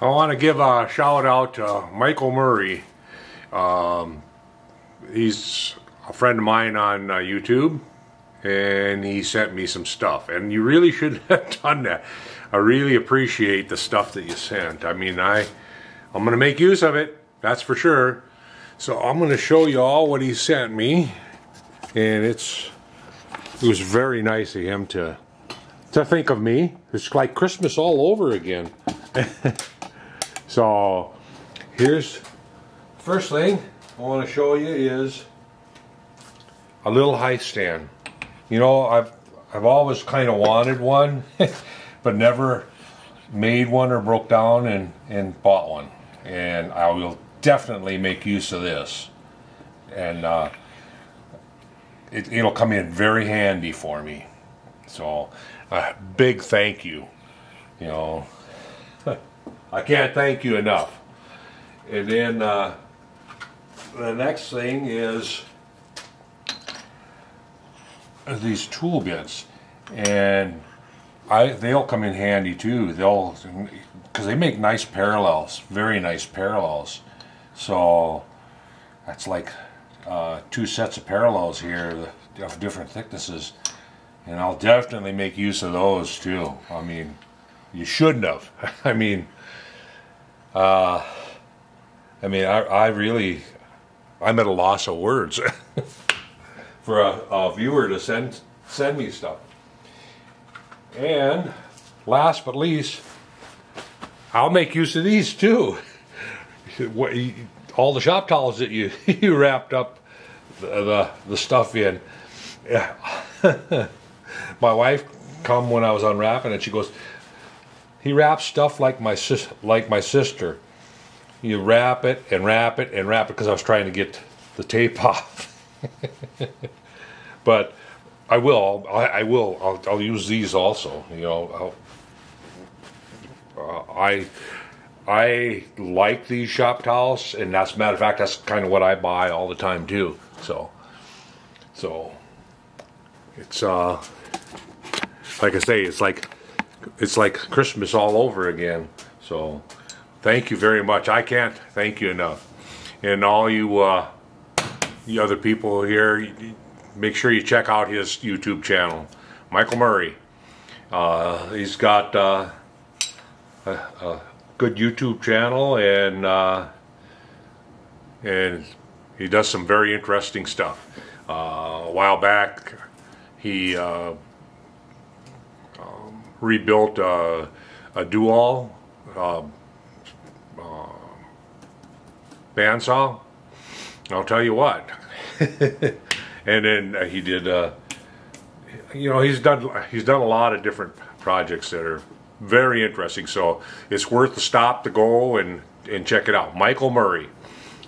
I want to give a shout out to Michael Murray. Um, he's a friend of mine on uh, YouTube, and he sent me some stuff. And you really should have done that. I really appreciate the stuff that you sent. I mean, I I'm going to make use of it. That's for sure. So I'm going to show you all what he sent me, and it's it was very nice of him to to think of me. It's like Christmas all over again. So here's first thing I want to show you is a little high stand. You know, I've I've always kind of wanted one, but never made one or broke down and, and bought one. And I will definitely make use of this. And uh, it, it'll come in very handy for me. So, a big thank you. You know, I can't thank you enough. And then uh, the next thing is these tool bits, and I they'll come in handy too. They'll because they make nice parallels, very nice parallels. So that's like uh, two sets of parallels here of different thicknesses, and I'll definitely make use of those too. I mean, you shouldn't have. I mean uh, I mean, I, I really, I'm at a loss of words for a, a viewer to send send me stuff. And last but least, I'll make use of these too. All the shop towels that you you wrapped up the the, the stuff in. Yeah. my wife come when I was unwrapping and She goes, he wraps stuff like my sis like my sister. You wrap it and wrap it and wrap it because I was trying to get the tape off. but I will. I, I will. I'll, I'll, use these also. You know, uh, I I like these shop towels, and as a matter of fact, that's kind of what I buy all the time too. So, so it's uh, like I say, it's like it's like Christmas all over again. So thank you very much. I can't thank you enough. And all you, uh, you other people here, make sure you check out his YouTube channel, Michael Murray. Uh, he's got uh, a, a, good YouTube channel and uh, and he does some very interesting stuff. Uh, a while back, he uh, rebuilt uh, a DoAll uh, uh, bandsaw. I'll tell you what. and then uh, he did, uh, you know, he's done he's done a lot of different projects that are very interesting. So it's worth the stop to go and and check it out. Michael Murray.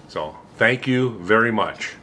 So thank you very much.